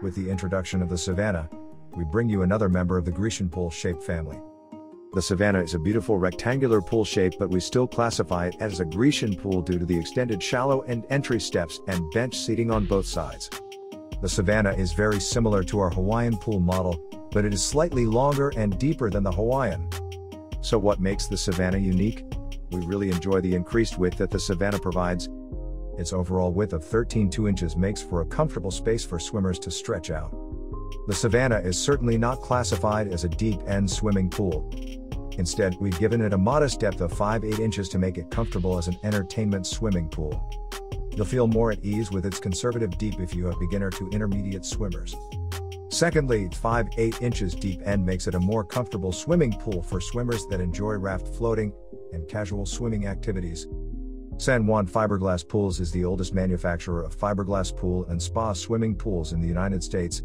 With the introduction of the Savannah, we bring you another member of the Grecian pool shape family. The Savannah is a beautiful rectangular pool shape, but we still classify it as a Grecian pool due to the extended shallow end entry steps and bench seating on both sides. The Savannah is very similar to our Hawaiian pool model, but it is slightly longer and deeper than the Hawaiian. So, what makes the Savannah unique? We really enjoy the increased width that the Savannah provides. Its overall width of 13.2 inches makes for a comfortable space for swimmers to stretch out. The Savannah is certainly not classified as a deep end swimming pool. Instead, we've given it a modest depth of 5-8 inches to make it comfortable as an entertainment swimming pool. You'll feel more at ease with its conservative deep if you have beginner to intermediate swimmers. Secondly, its 5-8 inches deep end makes it a more comfortable swimming pool for swimmers that enjoy raft floating and casual swimming activities. San Juan Fiberglass Pools is the oldest manufacturer of fiberglass pool and spa swimming pools in the United States,